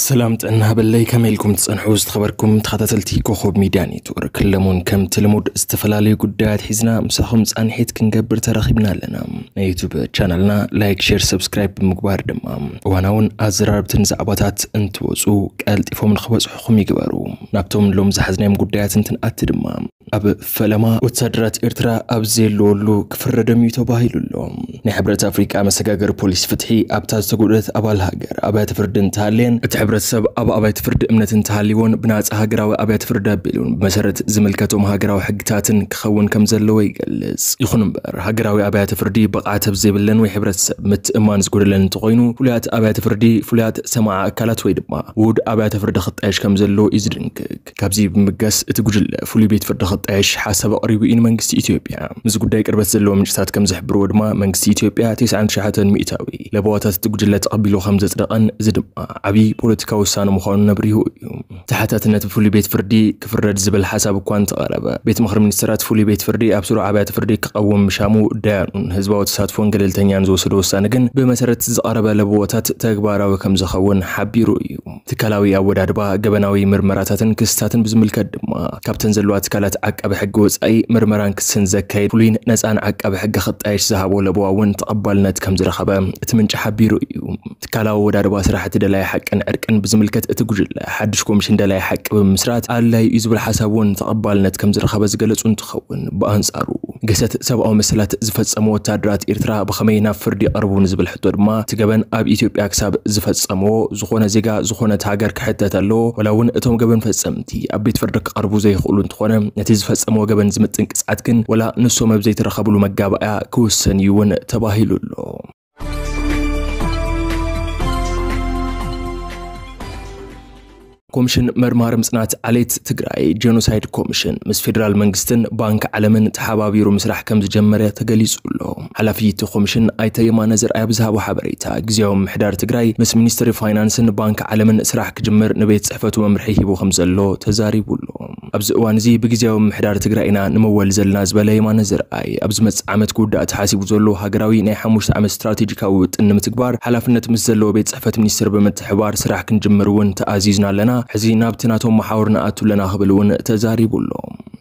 ሰላም ጥዕና በለይ ከመይ ኢልኩም ትጸንሑ ዝተኸበርኩም ተኸታተልቲ ኮኸብ ሚድያ ኔትወርክ ለሙን ከምቲ ልሙድ ዝተፈላለዩ ጉዳያት ሒዝና ምሳኹም ጻንሒት ክንገብር ተረኺብና ኣለና ናይ ዩቱብ ቻናልና ላይክ ሼር ሰብስክራይብ ብምግባር ድማ እዋናውን ኣዘራርብትን ዛዕባታት እንትወፁ ቀልጢፎም ንኽበፅሑኹም ይግበሩ ናብቶም ሎም ዝሓዝናዮም ጉዳያት እንትንኣቲ ድማ ኣብ ፈለማ ወታደራት ኤርትራ ኣብ ዘየለወሉ ክፍረደም እዩ ተባሂሉ ኣሎ ናይ ሕብረት ኣፍሪቃ መሰጋገሪ ፖሊስ ፍትሒ ኣብታ ዝተጎድአት ኣባል ሃገር ኣብያተ ፍርዲ እንተሃልየን እቲ ሕብረተሰብ ኣብ ኣብያተ ፍርዲ እምነት እንተሃልይዎን ብናፃ ሃገራዊ ኣብያተ ፍርዲ ኣቢሉን ብመሰረት ዝምልከቶም ሃገራዊ ሕግታትን ክኸውን ከም ዘለዎ ይገልጽ ይኹን እምበር ሃገራዊ ኣብያተ ፍርዲ ብቕዓት ኣብ ዘይብለን ወይ ሕብረተሰብ ምትእማን ዝጎደለን እንተኮይኑ ፍሉያት ኣብያተ ፍርዲ ፍሉያት ሰማዓ ኣካላት ወይ ድማ ውሁድ ኣብያተ ፍርዲ ክጣየሽ ከም ዘለዎ እዩ ዝድንግግ ካብዚ ብምገስ እቲ ጉጅለ ፍሉይ ቤት ፍርዲ ክጣየሽ ሓሳብ ኣቕሪቡ እዩ ንመንግስቲ ኢትዮጵያ ምስ ጉዳይ ቅርበት ዘለዎ ምንጭታት ከም ዘሕብርዎ ድማ መንግስቲ ኢትዮጵያ 99 ሚእታዊ ለበዋታት እቲ ጉጅለ ተቐቢሉ ከም ዘፅደቐን እዚ ድማ ዓብዪ ፖለቲካዊ ውሳነ ምዃኑ ነብሪሁ እዩ ተሓታትነት ብፍሉይ ቤት ፍርዲ ክፍረድ ዝብል ሓሳብ እኳ እንተቐረበ ቤት ምክሪ ሚኒስትራት ፍሉይ ቤት ፍርዲ ኣብ ስሩዕ ኣብያተ ፍርዲ ክቐውም ምሻሙ ዳያኑን ህዝባዊ ተሳትፎን ገለልተኛን ዝወሰዶ ውሳነ ግን ብመሰረት ዝቐረበ ለበዎታት ተግባራዊ ከም ዝኸውን ሓቢሩ እዩ ትካላዊ ኣወዳድባ ገበናዊ ምርመራታትን ክስታትን ብዝምልከት ድማ ካብተን ዘለዋ ትካላት ዓቃቢ ሕጊ ወፃኢ ምርመራን ክስን ዘካይድ ፍሉይን ነፃን ዓቃቢ ሕጊ ክጣየሽ ዝሃቦ ለበዋ እውን ተቐባልነት ከም ዝረኸበ እቲ ምንጪ ሓቢሩ እዩ ትካላዊ ኣወዳድባ ስራሕቲ ደላይ ሓቅን ዕርቅን ብዝምልከት እቲ ጉጅለ ሓድሽ ኮሚሽን ደላይ ሓቂ ብምስራት ኣድላይ እዩ ዝብል ሓሳብ እውን ተቐባልነት ከም ዝረኸበ ዝገለጹ እንትኸውን ብኣንጻሩ ገሰት ሰብኣዊ መሰላት ዝፈጸሙ ወታደራት ኤርትራ ብኸመይ ናብ ፍርዲ ይቐርቡ ንዝብል ሕቶ ድማ እቲ ገበን ኣብ ኢትዮጵያ ክሳብ ዝፈጸምዎ ዝኾነ ዜጋ ዝኾነት ሃገር ክሕተት ኣለዎ ወላ እውን እቶም ገበን ፈጸምቲ ኣብ ቤት ፍርዲ ክቐርቡ ዘይኽእሉ እንትኾነ ነቲ ዝፈጸምዎ ገበን ዝምጥን ቅፅዓት ግን ወላ ንሶም ኣብ ዘይተረኸብሉ መጋባእያ ክውሰን እዩ እውን ተባሂሉ ኣሎ ኮሚሽን መርማሪ ምጽናት ዓሌት ትግራይ ጄኖሳይድ ኮሚሽን ምስ ፌደራል መንግስትን ባንኪ ዓለምን ተሓባቢሩ ምስራሕ ከም ዝጀመረ ተገሊጹ ኣሎ ሓላፊ ኮሚሽን ኣይተ የማነ ዘርኣይ ብዝሃቦ ሓበሬታ ግዜያዊ ምሕዳር ትግራይ ምስ ሚኒስትሪ ፋይናንስን ባንኪ ዓለምን ስራሕ ክጅምር ንቤት ጽሕፈቱ መምርሒ ሂቡ ከም ዘሎ ተዛሪቡ ኣብዚ እዋን እዚ ብግዜያዊ ምሕዳር ትግራይ ኢና ንመወል ዘለና ዝበለ የማነ ዘርኣይ ኣብ ዝመፅእ ዓመት ክውዳእ ተሓሲቡ ዘሎ ሃገራዊ ናይ ሓሙሽተ ዓመት ስትራቴጂካዊ ውጥን ንምትግባር ሓላፍነት ምስ ዘለዎ ቤት ጽሕፈት ሚኒስትር ብምትሕባር ስራሕ ክንጅምር እውን ተኣዚዝና ኣለና ሕዚ ናብቲ ናቶም መሓወር ንኣቱ ኣለና ክብል እውን ተዛሪቡ ኣሎ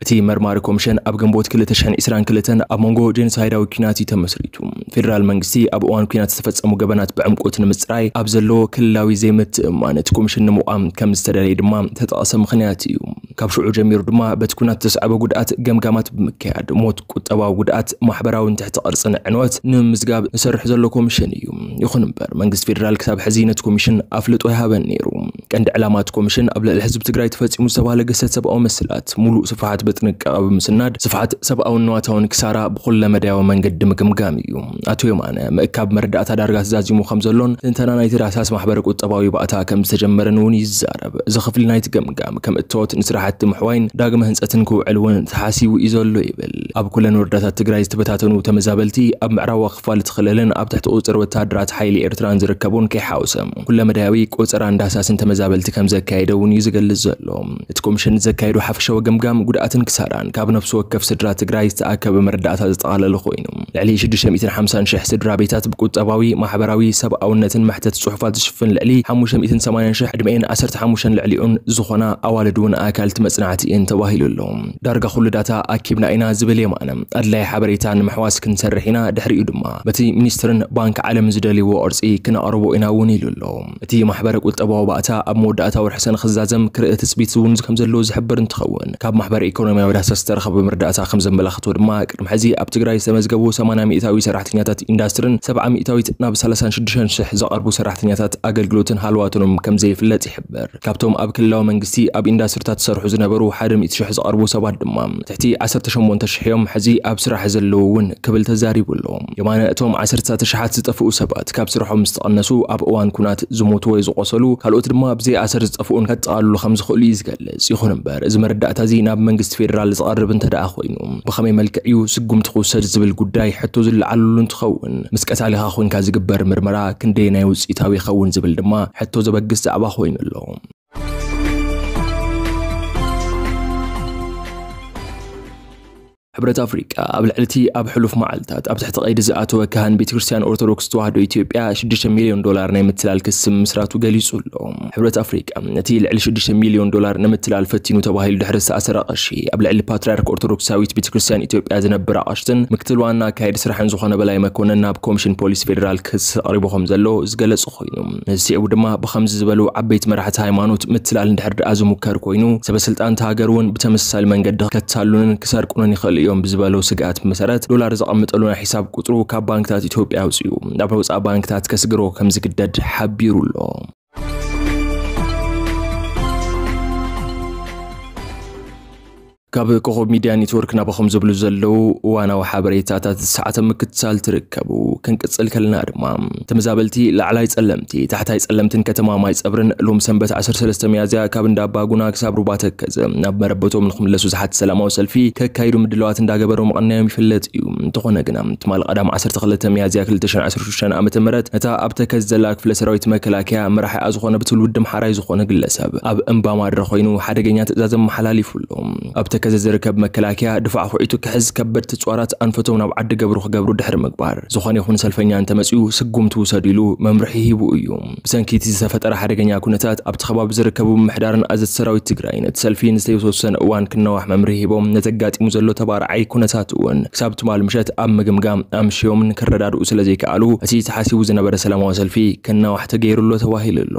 እቲ መርማሪ ኮሚሽን ኣብ ግንቦት 2022 ኣብ መንጎ ጄኖሳይዳዊ ኩናት እዩ ተመስሪቱ ፌደራል መንግስቲ ኣብ እዋን ኩናት ዝተፈፀሙ ገበናት ብዕምቆት ንምፅራይ ኣብ ዘለዎ ክልላዊ ዘይምትእማን እቲ ኮሚሽን ንምቋም ከም ዝተደለየ ድማ ተጠቐሰ ምክንያት እዩ ካብ ሽዑ ጀሚሩ ድማ በቲ ኩናት ተስዓበ ጉድኣት ገምጋማት ብምክያድ ሞት ቁጠባዊ ጉድኣት ማሕበራውን ትሕቲ ቅርፅን ዕንወት ንምምዝጋብ ዝሰርሕ ዘሎ ኮሚሽን እዩ ይኹን እምበር መንግስቲ ፌደራል ክሳብ ሕዚ ነቲ ኮሚሽን ኣፍልጦ ይሃበን ነይሩ ቀንዲ ዕላማ እቲ ኮሚሽን ኣብ ልዕሊ ህዝቢ ትግራይ ተፈፂሙ ዝተባሃለ ገሰት ሰብኣዊ መስላት ሙሉእ ስፍሓት بتنك أو مسناد صفحات سبعون نواتون كسارة بخل مداو من قد مكمجام يوم أتويم أنا مكاب مرد أتدرج زازي مخمزلون تنتنا نايت رأساس محبرك وتباوي بقتا كم سجمرا نوني الزارب زخف لنايت جمجام كم التوت نسرحت محوين داقم هنسأتنكو علون تحاسي وإزولو يبل أب كل نوردات تجري استبتاتن وتمزابلتي أب معروا خفال تخللن أب تحت أوتر وتادرات حيل إرتران زركبون كيحاوسم كل مداوي أوتر عند أساس تمزابلتي كم زكايدون يزقل الزلوم تكمشن زكايدو حفشة وجمجام قد أتن تنكسران كاب نفسه وكف سدرا تجراي استأكب مردات على الخوينو لعلي شد شمئة حمسان شح سدرا بيتات بقول أباوي مع حبراوي سب أو نت محتة صحفات شفن لعلي حموش شمئة سمانين شح دمين أسرت حموشن لعليون زخنا أوالدون أكلت مصنعتي إن تواهيل لهم درجة خل داتا أكبنا إنا زبلي معنا أدلى حبريتان محواس كنسرحنا دحر يدما بتي منسترن بانك عالم زدلي وأرسي كنا أربو إنا ونيل لهم بتي محبر قلت أباو بأتا أب مودة ورحسن خزازم كرئة تثبيت ونز كمزلو حبر تخون كاب محبر إيكون ኢኮኖምያዊ ዳሰስ ዝተረኸበ መርዳእታ ከም ዘመላኽቶ ድማ ቅድሚ ሕዚ ኣብ ትግራይ ዝተመዝገቡ 80 ሚእታዊ ሰራሕተኛታት ኢንዳስትሪን 70 ሚእታዊት ናብ 36 ሽሕ ዘቐርቡ ሰራሕተኛታት ኣገልግሎትን ሃልዋትኖም ከም ዘይፍለጥ ይሕብር ካብቶም ኣብ ክልላዊ መንግስቲ ኣብ ኢንዳስትሪታት ዝሰርሑ ዝነበሩ 100 ሽሕ ዘቐርቡ ሰባት ድማ ትሕቲ 18 ሽሕ እዮም ሕዚ ኣብ ስራሕ ዘለዉ እውን ክብል ተዛሪቡ ኣሎ የማነ እቶም 19 ሽሓት ዝጠፍኡ ሰባት ካብ ስርሖም ዝተቐነሱ ኣብ እዋን ኩናት ዝሞቱ ወይ ዝቆሰሉ ካልኦት ድማ ብዘይ ኣሰር ዝጠፍኡን ከጠቓልሉ ከም ዝኽእሉ እዩ ዝገልጽ ይኹን እምበር እዚ መረዳእታ እዚ ናብ መንግስቲ ፌደራል ዝቐርብ እንተደኣ ኮይኑ ብኸመይ መልክዕ እዩ ስጉምቲ ክውሰድ ዝብል ጉዳይ ሕቶ ዝለዓለሉ እንትኸውን ምስ ቀታሊኻ ኮንካ ዝግበር ምርመራ ክንደይ ናይ ውፅኢታዊ ይኸውን ዝብል ድማ ሕቶ ዘበግስ ዛዕባ ኮይኑ ኣሎ ሕብረት ኣፍሪቃ ኣብ ልዕሊ እቲ ኣብ ሕሉፍ መዓልትታት ኣብ ትሕቲ ቀይዲ ዝኣተወ ካህን ቤተ ክርስትያን ኦርቶዶክስ ተዋህዶ ኢትዮጵያ 6 ሚልዮን ዶላር ናይ ምትላል ክስ ምስራቱ ገሊጹ ኣሎ ሕብረት ኣፍሪቃ እቲ ልዕሊ 6 ሚልዮን ዶላር ንምትላል ፈቲኑ ተባሂሉ ድሕሪ ዝተኣሰረ ቀሺ ኣብ ልዕሊ ፓትርያርክ ኦርቶዶክሳዊት ቤተ ክርስትያን ኢትዮጵያ ዝነብር ኣቐሽትን ምክትል ዋና ኣካየዲ ስራሕን ዝኾነ በላይ መኮነን ናብ ኮሚሽን ፖሊስ ፌደራል ክስ ኣቕሪቡ ከም ዘሎ ዝገለጹ ኮይኑ ንስዒቡ ድማ ብከምዚ ዝበሉ ዓበይቲ መራሕቲ ሃይማኖት ምትላል እንድሕር ደኣ ዝሙከር ኮይኑ ሰበስልጣንቲ ሃገር እውን ብተመሳሳሊ መንገዲ ከታሉንን ክሰርቁንን ይኽእል እዮም ብዝበሎ ስግኣት መሰረት ዶላር ዘቐምጠሉ ናይ ሒሳብ ቁፅሩ ካብ ባንክታት ኢትዮጵያ ኣውፅኡ ናብ መውፃእ ባንክታት ከስግሮ ከም ዝግደድ ሓቢሩ ኣሎ ካብ ኮኸብ ሚድያ ኔትወርክ ናባኹም ዝብሉ ዘለው እዋናዊ ሓበሬታታት ሰዓተ ምክትሳል ትርከቡ። ክንቅፅል ከለና ድማ ተመዛበልቲ ላዕላይ ጸለምቲ ታሕታይ ጸለምትን ከተማ ማይ ፀብርን ሎም ሰንበት 13 መያዝያ ካብ እንዳ ባጉና ክሳብ ሩባ ተከዘ። ናብ መረበቶም ንክምለሱ ዝሓት ሰላማዊ ሰልፊ ከካይዱ ምድለዋት እንዳገበሩ መቐናዮም ይፍለጥ እዩ። እንተኾነ ግና ትማል ቀዳም 12 መያዝያ 2016 ዓ ም ነታ ኣብ ተከዝ ዘላ ክፍለ ሰራዊት መከላከያ መራሒኣ ዝኾነ ብትውልዲ መሓራይ ዝኾነ ግለሰብ ኣብ እምባ ማድረ ኮይኑ ሓደገኛ ትእዛዝ መሓላሊፉሎ ኣብ ተከዘ ዝርከብ መከላከያ ድፋዕ ኩዒቱ ክሕዝ ከበድቲ ፅዋራት ኣንፈቶም ናብ ዓዲ ገብሩ ክገብሩ ድሕሪ ምግባር ዝኾነ ይኹን ሰልፈኛ እንተመፅኡ ስጉም ትውሰዱ ኢሉ መምርሒ ሂቡ እዩ ብሰንኪ እቲ ዝተፈጠረ ሓደገኛ ኩነታት ኣብቲ ከባቢ ዝርከቡ ምምሕዳርን ኣዘት ሰራዊት ትግራይ ነቲ ሰልፊ ንዝተወሰነ እዋን ክነዋሕ መምርሒ ሂቦም ነተጋጢሙ ዘሎ ተባርዓይ ኩነታት እውን ክሳብ ትማል ምሸት ኣብ ምግምጋም ኣምሽዮምን ክረዳድኡ ስለ ዘይከኣሉ እቲ ተሓሲቡ ዝነበረ ሰላማዊ ሰልፊ ከናዋሕ ተገይሩሎ ተባሂሉ ኣሎ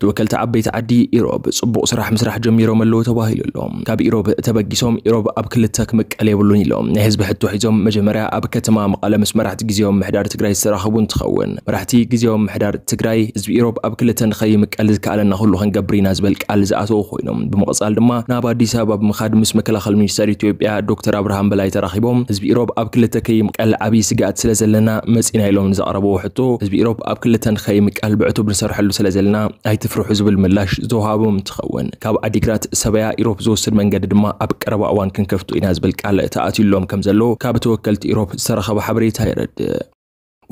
توكلت عبيت عدي إيروب صبوا سرح مسرح جميرو ملو اللو تواهيل لهم كاب إيروب تبجسهم إيروب أب كل تك مك عليه بلوني لهم نهز بحتو حيزهم مجمرة أب كتمام مقالة مسمرح مرحت جزيهم محدار تجري بون تخون مرحتي جزيهم محدار تجري زب إيروب أب كل تن خي مك على ذك على نهول هن جبرين أزبل على زعتو خوينهم بمقصال دما نابا دي سبب مخاد مس مكلا خل مينستر إثيوبيا دكتور أبراهام بلاي تراخيبهم زب إيروب أب كل تكي مك على عبي سجات سلا زلنا مسئنا لهم حتو زب إيروب أب كل تن خي بعتو بنسرح اللو سلزلنا زلنا ኣይቲ ትፍርሑ ዝብል ምላሽ ዝተዋሃቦም እንትኸውን ካብ ዓዲግራት ሰበያ ኢሮፕ ዝወስድ መንገዲ ድማ ኣብ ቀረባ እዋን ክንከፍቱ ኢና ዝብል ቃል ተኣትዩሎም ከም ዘሎ ካብ ተወከልቲ ኢሮፕ ዝተረኸበ ሓበሬታ ይረድእ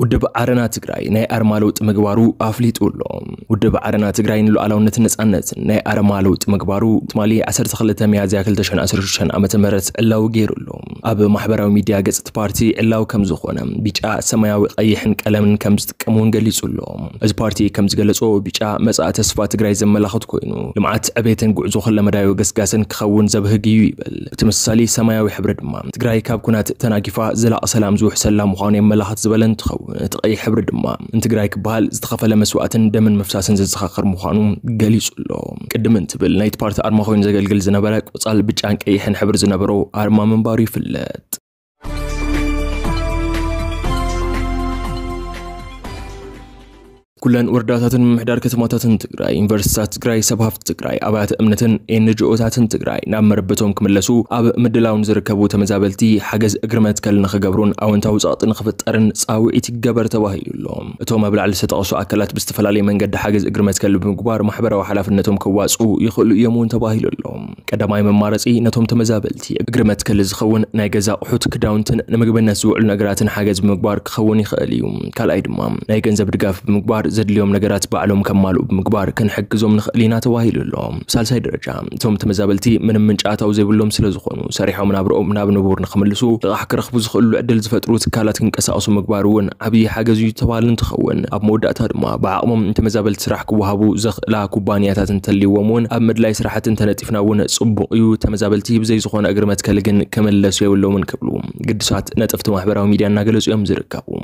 ውድብ ዓረና ትግራይ ናይ ኣርማ ለውጢ ምግባሩ ኣፍሊጡ ኣሎ ውድብ ዓረና ትግራይ ንሉዓላውነትን ነፃነትን ናይ ኣርማ ለውጢ ምግባሩ ትማሊ 12 መያዝያ 2016 ዓ ም ዕላው ገይሩ ኣብ ማሕበራዊ ሚድያ ገጽቲ ፓርቲ ዕላው ከም ዝኾነ ቢጫ ሰማያዊ ቀይሕን ቀለምን ከም ዝጥቀሙ እውን እዚ ፓርቲ ከም ዝገለጾ ቢጫ መጻኢ ተስፋ ትግራይ ዘመላኽት ኮይኑ ልምዓት ዕቤትን ጉዕዞ ክለመዳዮ ገስጋስን ክኸውን ዘብህግ እዩ ይብል። ብተመሳሳሊ ሰማያዊ ሕብሪ ድማ ትግራይ ካብ ኩናት ተናጊፋ ዘላቕ ሰላም ዝውሕሰላ ምዃኑ የመላኽት ዝበለ እንትኸውን እቲ ቀይሕ ሕብሪ ድማ ንትግራይ ክበሃል ዝተኸፈለ መስዋዕትን ደምን መፍሳስን ዘዘኻኽር ምዃኑ ገሊጹ ኣሎ ቅድም እንትብል ናይቲ ፓርቲ ኣርማ ኮይኑ ዘገልግል ዝነበረ ቆፃል ብጫን ቀይሕን ሕብሪ ዝነበሮ ኣርማ ምንባሩ ይፍለጥ ኩለን ወረዳታትን ምምሕዳር ከተማታትን ትግራይ ዩኒቨርሲቲታት ትግራይ ሰብ ሃፍቲ ትግራይ ኣብያተ እምነትን ኤንጅኦታትን ትግራይ ናብ መረበቶም ክምለሱ ኣብ ምድላውን ዝርከቡ ተመዛበልቲ ሓገዝ እግሪ መትከል ንኽገብሩን ኣወንታዊ ፀቕጢ ንኽፍጠርን ፃውዒት ይገበር ተባሂሉሎም እቶም ኣብ ላዕሊ ዝተጠቐሱ ኣካላት ብዝተፈላለየ መንገዲ ሓገዝ እግሪ መትከል ብምግባር ማሕበራዊ ሓላፍነቶም ክዋፅኡ ይኽእሉ እዮም እውን ተባሂሉሎም ቀዳማይ መማረፂ ነቶም ተመዛበልቲ እግሪ መትከል ዝኸውን ናይ ገዛ ኣቑሑት ክዳውንትን ንምግብነት ዝውዕሉ ነገራትን ሓገዝ ብምግባር ክኸውን ይኽእል እዩ ካልኣይ ድማ ናይ ገንዘብ ድጋፍ ብምግባር زد اليوم نجارات بعلوم كمالو بمقبار كان حق زوم نخلينا تواهيل اللهم سالساي رجع توم تمزابلتي من منج جاتا وزي بلوم سلزخونو سريحو من عبرو من عبر نبور نخملسو لغاح كرخبو زخلو عدل زفترو تكالات كنكساسو مقبارون عبي حاجة زي تبال نتخون أب مودة تهدما بعقمم انت مزابلت سرح كوهابو زخ لا كوبانياتات تنتلي ومون أب مدلاي سراحات انت نتفناون صبقيو تمزابلتي بزي زخون أقرمت كالجن كملسو يولو من قد قدسات نتفتو محبراو ميديا ناقلسو يمزركاو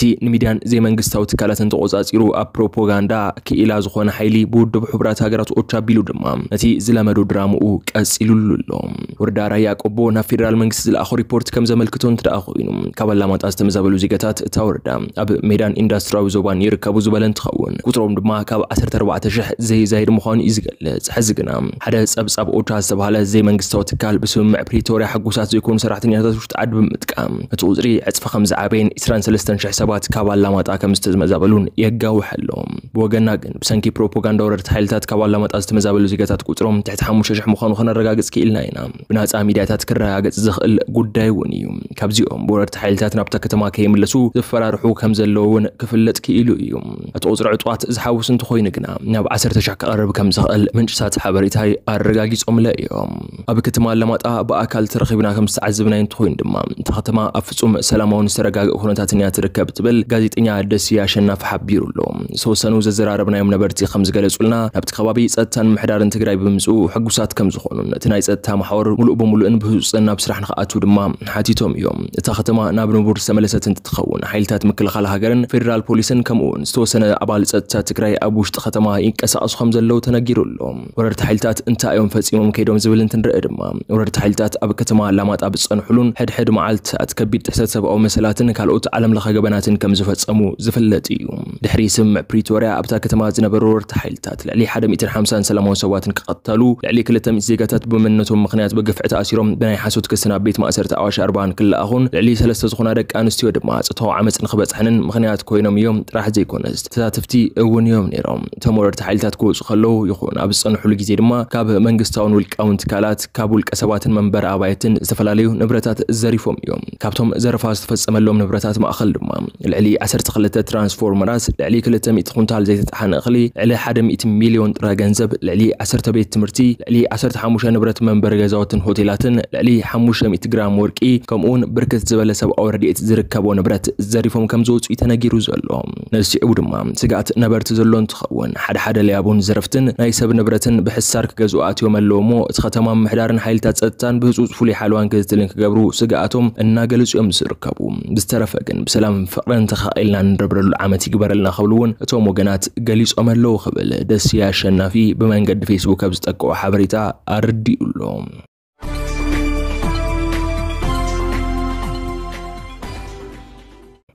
እቲ ንሚድያን ዘይመንግስታዊ ትካላትን ተቆፃፂሩ ኣብ ፕሮፓጋንዳ ክኢላ ዝኾነ ሓይሊ ብውድብ ሕቡራት ሃገራት ኦቻ ኣቢሉ ድማ ነቲ ዝለመዱ ድራምኡ ቀፂሉሉ ኣሎ ወረዳ ራያ ቆቦ ናብ ፌደራል መንግስቲ ዝለኣኾ ሪፖርት ከም ዘመልክቶ እንትደኣ ኮይኑ ካብ ኣላማጣ ዝተመዛበሉ ዜጋታት እታ ወረዳ ኣብ ሜዳን ኢንዳስትሪያዊ ዞባን ይርከቡ ዝበለ እንትኸውን ቁጥሮም ድማ ካብ 14,000 ዘይዛይድ ምዃኑ እዩ ዝገልጽ ሕዚ ግና ሓደ ፀብጻብ ኦቻ ዝተባሃለ ዘይመንግስታዊ ትካል ብስምምዕ ፕሪቶርያ ሕጉሳት ዘይኮኑ ሰራሕተኛታት ውሽጢ ዓዲ ብምጥቃም እቲ ቁፅሪ ዕፅፊ ከም ዝዓበየን 23,000 ሰባት ሰባት ካብ ኣላማጣ ከም ዝተመዛበሉን የጋውሕ ኣለዎም ብወገና ግን ብሰንኪ ፕሮፓጋንዳ ወረርቲ ሓይልታት ካብ ኣላማጣ ዝተመዛበሉ ዜጋታት ቁፅሮም ትሕቲ 5,000 ምዃኑ ክነረጋግፅ ክኢልና ኢና ብናፃ ሚድያታት ክረጋገፅ ዝኽእል ጉዳይ እውን እዩ ካብዚኦም ብወረርቲ ሓይልታት ናብታ ከተማ ከይምለሱ ዝፈራርሑ ከም ዘለዉ እውን ክፍለጥ ክኢሉ እዩ እቲ ቁፅሪ ዕጡዋት ዝሓውስ እንተኮይኑ ግና ናብ 10,000 ክቐርብ ከም ዝኽእል ምንጭታት ሓበሬታይ ኣረጋጊፆምለ እዮም ኣብ ከተማ ኣላማጣ ብኣካል ተረኺብና ከም ዝተዓዘብናይ እንትኮይኑ ድማ እታ ከተማ ኣብ ፍጹም ሰላማውን ዝተረጋግእ ኩነታት እያ ትርከብ ትብል ጋዜጠኛ ደስያ ኣሸናፊ ሓቢሩ ኣሎ ዝተወሰኑ ዘዘራረብናዮም ነበርቲ ከም ዝገለጹልና ናብቲ ከባቢ ፀጥታን ምሕዳርን ትግራይ ብምፅኡ ሕጉሳት ከም ዝኾኑን እቲ ናይ ፀጥታ ማሕበር ሙሉእ ብምሉእን ብህፁፅን ናብ ስራሕ ንክኣትው ድማ ሓቲቶም እዮም እታ ከተማ ናብ ንቡር ዝተመለሰት እንትትኸውን ሓይልታት ምክልኻል ሃገርን ፌደራል ፖሊስን ከምኡውን ዝተወሰነ ኣባል ፀጥታ ትግራይ ኣብ ውሽጢ ከተማ ይንቀሳቐሱ ከም ዘለው ተነጊሩ ኣሎ ወረርቲ ሓይልታት እንታይ እዮም ፈፂሞም ከይዶም ዝብል እንትንርኢ ድማ ወረርቲ ሓይልታት ኣብ ከተማ ኣላማጣ ብፀንሕሉን ሕድሕድ መዓልትታት ከቢድ ጥሕሰት ሰብኣዊ መሰላትን ካልኦት ዓለም ለኸ ገበናትን ከም ዝፈፀሙ ዝፍለጥ እዩ ድሕሪ ስምዕ ፕሪቶርያ ኣብታ ከተማ ዝነበሩ ወረርቲ ሓይልታት ልዕሊ 150 ሰላማዊ ሰባትን ክቐተሉ ልዕሊ 200 ዜጋታት ብምንነቶም ምክንያት ብግፍዒ ተኣሲሮም ብናይ ሓሶት ክስ ናብ ቤት ማእሰርቲ ኣዋሽ ኣርባን ክለኣኹን ልዕሊ ሰለስተ ዝኾና ደቂ ኣንስትዮ ድማ ፅታዊ ዓመፅ ንክበፅሕንን ምክንያት ኮይኖም እዮም ጥራሕ ዘይኮነስ ተሳተፍቲ እውን እዮም ነይሮም እቶም ወረርቲ ሓይልታት ክወፁ ከለዉ ይኹን ኣብ ዝፀንሕሉ ግዜ ድማ ካብ መንግስታውን ውልቃውን ትካላት ካብ ውልቀ ሰባትን መንበሪ ኣባየትን ዝተፈላለዩ ንብረታት ዘሪፎም እዮም ካብቶም ዘረፋ ዝተፈፀመሎም ንብረታት ማእኸል ድማ ልዕሊ 12 ትራንስፎርመራት ልዕሊ 200 ኩንታል ዘይተጣሓነ እኽሊ ልዕሊ 100 ሚልዮን ጥረ ገንዘብ ልዕሊ 10 ቤት ትምህርቲ ልዕሊ 15 ንብረት መንበሪ ገዛውትን ሆቴላትን ልዕሊ 500 ግራም ወርቂ ከምኡውን ብርክት ዝበለ ሰብኣዊ ረድኤት ዝርከቦ ንብረት ዘሪፎም ከም ዝወፁ እዩ ተነጊሩ ዘሎ ነዚኡ ድማ ስጋኣት ነበርቲ ዘሎ እንትኸውን ሓደ ሓደ ለያቡን ዘረፍትን ናይ ሰብ ንብረትን ብሕሳር ክገዝኡ ኣትዮም ኣለዎ እሞ እቲ ከተማ ምሕዳርን ሓይልታት ፀጥታን ብህፁፅ ፍሉይ ሓለዋን ክትትልን ክገብሩ ስጋኣቶም እናገለፁ እዮም ዝርከቡ ብዝተረፈ ግን ብሰላም ፍቅርን ተኻኢልና ንረብረሉ ዓመት ይግበረልና ክብሉ እውን እቶም ወገናት ገሊፆም ኣለዉ ክብል ደስያ ኣሸናፊ ብመንገዲ ፌስቡክ ኣብ ዝጠቅዖ ሓበሬታ ኣርዲኡሎ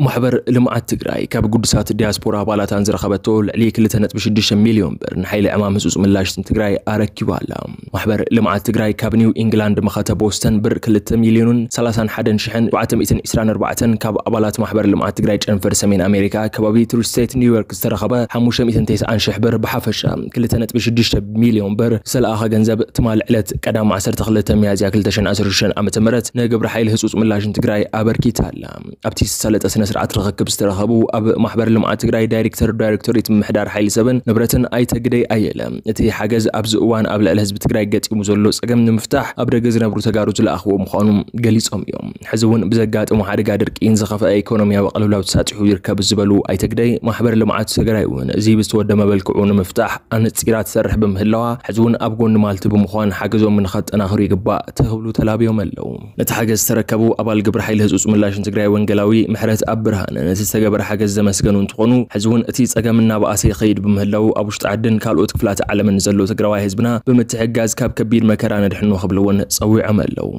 ማሕበር ልምዓት ትግራይ ካብ ጉዱሳት ዲያስፖራ ኣባላታን ዝረኸበቶ ልዕሊ 2.6 ሚልዮን ብር ንሓይሊ ዕማም ህፁፅ ምላሽትን ትግራይ ኣረኪቡ ኣላ ማሕበር ልምዓት ትግራይ ካብ ኒው ኢንግላንድ መኸተ ቦስተን ብር 2 ሚልዮንን 31724 ካብ ኣባላት ማሕበር ልምዓት ትግራይ ጨንፈር ሰሜን ኣሜሪካ ከባቢ ትሩስቴት ኒውዮርክ ዝተረኸበ 590 ሽሕ ብር ብሓፈሻ 2.6 ሚልዮን ብር ዝተለኣኸ ገንዘብ ትማል ዕለት ቀዳም 12 ሚያዝያ 2016 ዓ ም ንግብሪ ሓይሊ ህፁፅ ምላሽን ትግራይ ኣበርኪታ ኣላ ኣብቲ ዝተሳለጠ ስነ ስርዓት ርክክብ ዝተረኸቡ ኣብ ማሕበር ልምዓት ትግራይ ዳይሬክተር ዳይሬክቶሬት ምምሕዳር ሓይሊ ሰብን ንብረትን ኣይተግደይ ኣየለ እቲ ሓገዝ ኣብዚ እዋን ኣብ ልዕሊ ህዝቢ ትግራይ ገጢሙ ዘሎ ፀገም ንምፍታሕ ኣብ ደገ ዝነብሩ ተጋሩ ዝለኣኽዎ ምዃኑ ገሊፆም እዮም ሕዚ እውን ብዘጋጥሙ ሓደጋ ድርቂን ዝኸፍአ ኢኮኖምያዊ ቅልውላው ተሳፂሑ ይርከብ ዝበሉ ኣይተግደይ ማሕበር ልምዓት ትግራይ እውን እዚ ብዝተወደመ መልክዑ ንምፍታሕ ኣነፂራ ትሰርሕ ብምህላዋ ሕዚ እውን ኣብ ጎኒ ማልቲ ብምዃን ሓገዞም ንኸጠናኽሩ ይግባእ ተህብሉ ተላብዮም ኣለዉ ነቲ ሓገዝ ዝተረከቡ ኣባል ግብሪ ሓይሊ ህፁፅ ምላሽን ትግራይ ወንጌላዊ ምሕረት ኣብ ብርሃን ነቲ ዝተገበረ ሓገዝ ዘመስገኑ እንትኾኑ ሕዚ እውን እቲ ፀገም እናበኣሰ ይኸይድ ብምህላው ኣብ ውሽጢ ዓድን ካልኦት ክፍላት ዓለምን ዘሎ ትግራዋይ ህዝብና ብምትሕጋዝ ካብ ከቢድ መከራ ነድሕኑ ክብል እውን ፀዊዖም ኣለዉ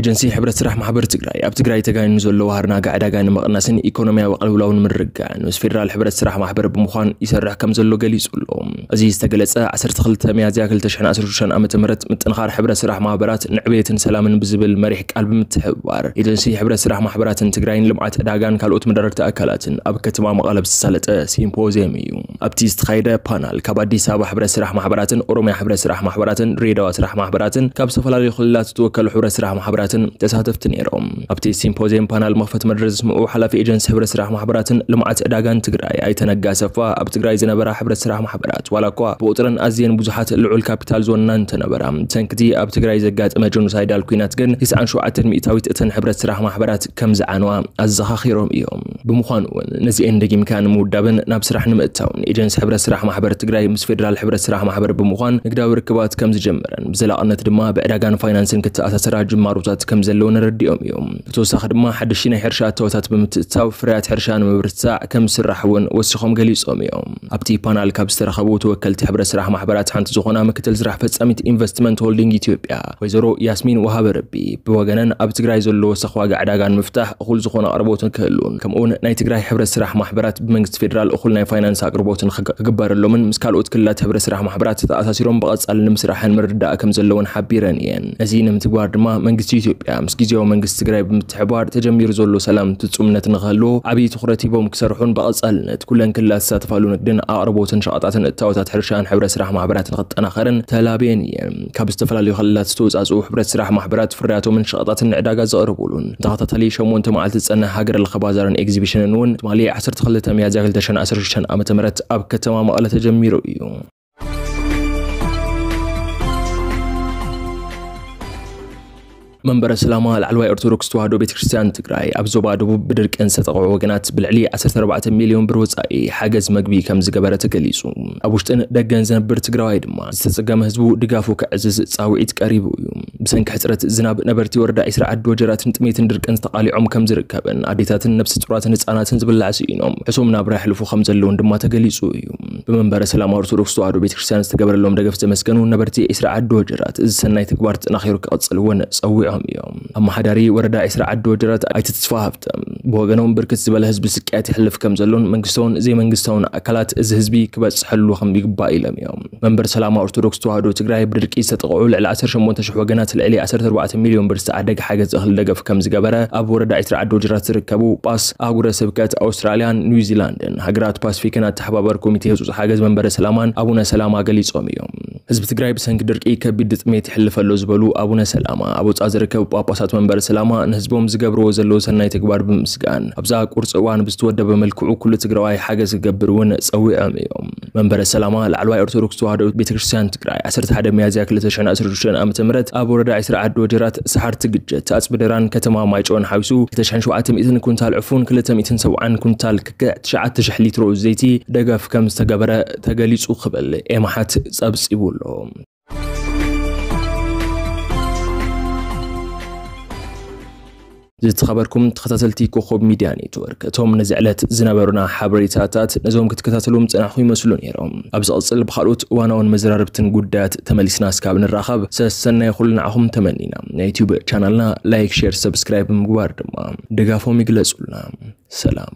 ኤጀንሲ ሕብረት ስራሕ ማሕበር ትግራይ ኣብ ትግራይ ተጋኒኑ ዘሎ ዋህርናጋ ዕዳጋ ንምቕናስን ኢኮኖምያዊ ቅልውላው ንምርጋዕን ምስ ፌደራል ሕብረት ስራሕ ማሕበር ብምዃን ይሰርሕ ከም ዘሎ ገሊጹ ኣሎ እዚ ዝተገለጸ 12 ሚያዝያ 2016 ዓ ም ምጥንኻር ሕብረት ስራሕ ማሕበራት ንዕብየትን ሰላምን ብዝብል መሪሕ ቃል ብምትሕብባር ኤጀንሲ ሕብረት ስራሕ ማሕበራትን ትግራይን ልምዓት ዕዳጋን ካልኦት መደረግቲ ኣካላትን ኣብ ከተማ መቐለ ዝተሳለጠ ሲምፖዚየም እዩ ኣብቲ ዝተኻየደ ፓናል ካብ ኣዲስ ኣበባ ሕብረት ስራሕ ማሕበራትን ኦሮምያ ሕብረት ስራሕ ማሕበራትን ድሬዳዋ ስራሕ ማሕበራትን ካብ ዝተፈላለዩ ክልላት ዝተወከሉ ሕብረት ስራሕ ማሕበራት ማሕበራትን ተሳተፍቲ ነይሮም ኣብቲ ሲምፖዚየም ፓናል መኽፈት መድረ ዝስምዑ ሓላፊ ኤጀንሲ ሕብረት ስራሕ ማሕበራትን ልምዓት ዕዳጋን ትግራይ ኣይተነጋ ሰፋ ኣብ ትግራይ ዝነበራ ሕብረት ስራሕ ማሕበራት ዋላ እኳ ብቁጥርን ኣዝየን ብዙሓት ልዑል ካፒታል ዞንና እንተነበራ ሰንክቲ ኣብ ትግራይ ዘጋጥመ ጀኖሳይዳል ኩናት ግን 97 ሚእታዊት እተን ሕብረት ስራሕ ማሕበራት ከም ዝዓነዋ ኣዘኻኺሮም እዮም ብምዃኑ እውን ነዚአን ደጊምካ ንምውዳብን ናብ ስራሕ ንምእታውን ኤጀንሲ ሕብረት ስራሕ ማሕበር ትግራይ ምስ ፌደራል ሕብረት ስራሕ ማሕበር ብምዃን ንግዳዊ ርክባት ከም ዝጀመረን ብዘላቕነት ድማ ብዕዳጋን ፋይናንስን ክትኣሳሰራ ጅማሮታት ሕቶታት ከም ዘለዎ ነረዲኦም እዮም ብተወሳኺ ድማ ሓደሽቲ ናይ ሕርሻ እታወታት ብምትእትታው ፍርያት ሕርሻ ንምብርትታዕ ከም ዝስራሕ እውን ወሲኾም ገሊፆም እዮም ኣብቲ ፓናል ካብ ዝተረኸቡ ተወከልቲ ሕብረት ስራሕ ማሕበራት ሓንቲ ዝኾና ምክትል ስራሕ ፈጻሚት ኢንቨስትመንት ሆልዲንግ ኢትዮጵያ ወይዘሮ ያስሚን ወሃበ ረቢ ብወገነን ኣብ ትግራይ ዘሎ ወሰኽ ዋጋ ዕዳጋ ንምፍታሕ እኹል ዝኾነ ኣቅርቦትን ክህሉን ከምኡውን ናይ ትግራይ ሕብረት ስራሕ ማሕበራት ብመንግስቲ ፌደራል እኹል ናይ ፋይናንስ ኣቅርቦትን ክግበረሎምን ምስ ካልኦት ክልላት ሕብረት ስራሕ ማሕበራት ተኣሳሲሮም ብቐጻሊ ንምስራሕን ምርዳእ ከም ዘለውን ሓቢረን እየን እዚ ንምትግባር ድማ መንግስቲ ኢትዮጵያ ምስ ግዜያዊ መንግስቲ ትግራይ ብምትሕባር ተጀሚሩ ዘሎ ሰላም ፍጹምነት ንክህልዎ ዓብዪ ትኩረት ሂቦም ክሰርሑን ብቐጻልነት ኩለን ክልላት ዝሳተፋሉ ንግድን ኣቅርቦትን ሸቐጣትን እታወታት ሕርሻን ሕብረት ስራሕ ማሕበራትን ክጠናኸርን ተላብየን እየን ካብ ዝተፈላለዩ ክልላት ዝተወፃፅኡ ሕብረት ስራሕ ማሕበራት ፍርያቶምን ሸቐጣትን ንዕዳጋ ዘቕርቡሉን ተኸታታሊ 8 መዓልቲ ዝፀንሕ ሃገር ለኸ ባዛርን ኤግዚቢሽንን እውን ትማሊ 12 ሚያዝያ 2016 ዓ ም ኣብ ከተማ መቐለ ተጀሚሩ እዩ منبر سلامة العلوي أرثوذكس توهدو بيتكريستيان تقرأي أبزو بعدو بدرك أنسة وجنات بالعلي أسرت أربعة مليون بروز بروزاي حاجز مجبي كم زجبرة تجليسو أبوشتن دجن زنبر تجراي دما استسقام هزبو دقافو كعزز تساويت قريبو يوم بسنك حسرت زناب نبرتي وردا إسرع عد وجرات نتميت درك أنسة قالي عم كم زرك زركبن عديتات النفس ترات نتسانات زبل عسينهم حسوم نابر حلفو خمسة لون دم ما تجليسو يوم بمنبر سلامة أرثوذكس توهدو بيتكريستيان استجبر لهم دقفت تمسكنو نبرتي إسرع عد وجرات السنة تكبرت نخيرك أتصل ونس أوي እውን ፀዊዖም እዮም ኣመሓዳሪ ወረዳ ኢስራ ዓዲ ወጀራት ኣይተ ተስፋ ሃብተም ብወገኖም ብርክት ዝበለ ህዝቢ ስቃያት ይሕልፍ ከም ዘሎን መንግስታውን ዘይመንግስታውን ኣካላት እዚ ህዝቢ ክበፅሐሉ ከም ይግባእ ኢሎም እዮም መንበር ሰላማ ኦርቶዶክስ ተዋህዶ ትግራይ ብድርቂ ዝተጠቕዑ ልዕሊ 18,000 ወገናት ልዕሊ 14 ሚልዮን ብር ዝተዓደገ ሓገዝ እኽሊ ደገፍ ከም ዝገበረ ኣብ ወረዳ ኢስራ ዓዲ ወጀራት ዝርከቡ ጳስ ኣህጉረ ስብከት ኣውስትራልያን ኒውዚላንድን ሃገራት ፓስፊክን ኣተሓባበር ኮሚቴ ህፁፅ ሓገዝ መንበረ ሰላማን ኣቡነ ሰላማ ገሊፆም እዮም ህዝቢ ትግራይ ብሰንኪ ድርቂ ከቢድ ጥሜት ይሕልፈሎ ዝበሉ ኣቡነ ሰላማ ኣብ ወፃ ዝርከቡ ጳጳሳት መንበረ ሰላማ ንህዝቦም ዝገብርዎ ዘለዎ ሰናይ ተግባር ብምስጋን ኣብዛ ቁርፂ እዋን ብዝተወደበ መልክዑ ኩሉ ትግራዋይ ሓገዝ ክገብር እውን ፀዊዖም እዮም መንበረ ሰላማ ላዕለዋይ ኦርቶዶክስ ተዋህዶ ቤተክርስትያን ትግራይ 11 ሚያዝያ 2016 ዓ ም ኣብ ወረዳ ኢስራ ዓዲ ወጀራት ሰሓርቲ ግጀት ኣፅቢ ደራን ከተማ ማይጮን ሓዊሱ 2700 ኩንታል ዕፉን 270 ኩንታል ክክዕ 9000 ሊትሮ ዘይቲ ደገፍ ከም ዝተገበረ ተገሊጹ ክብል ኤማሓት ጸብጺቡሎ ዝተኸበርኩም ተኸታተልቲ ኮኸብ ሚድያ ኔትወርክ እቶም ነዚ ዕለት ዝነበሩና ሓበሬታታት ነዞም ክትከታተሎም ፅናሕኹ ይመስሉ ነይሮም ኣብ ዝቕፅል ብካልኦት እዋናውን መዘራርብትን ጉዳያት ተመሊስና እስካብ ንራኸብ ሰሰናይ ኩሉ ንዓኹም ተመኒና ናይ ዩቲዩብ ቻናልና ላይክ ሼር ሰብስክራይብ ብምግባር ድማ ድጋፎም ይግለጹልና ሰላም